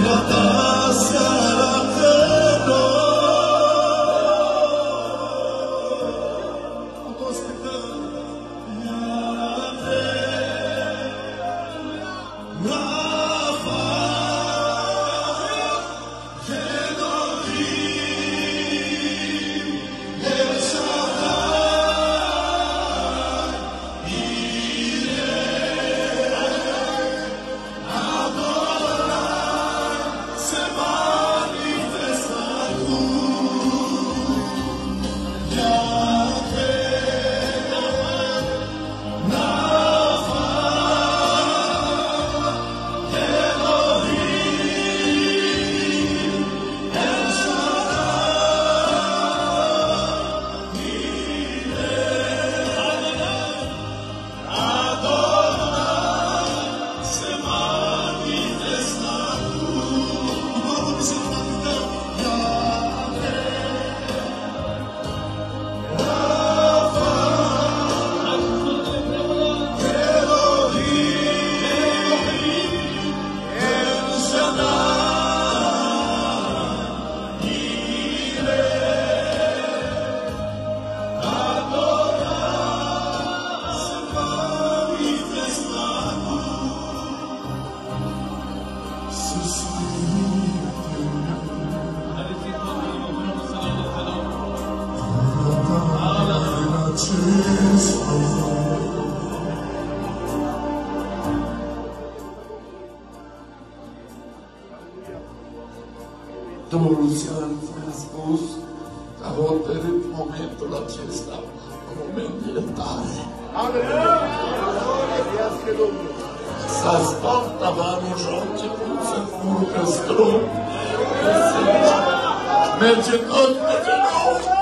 Vatan Dumnezeu mi-a spus că a hotărât momentul acesta, un moment de iertare. S-a spart tavanul și a început să furcă strung. Merge tot pe genunchi.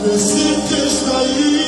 Receive Hallelujah.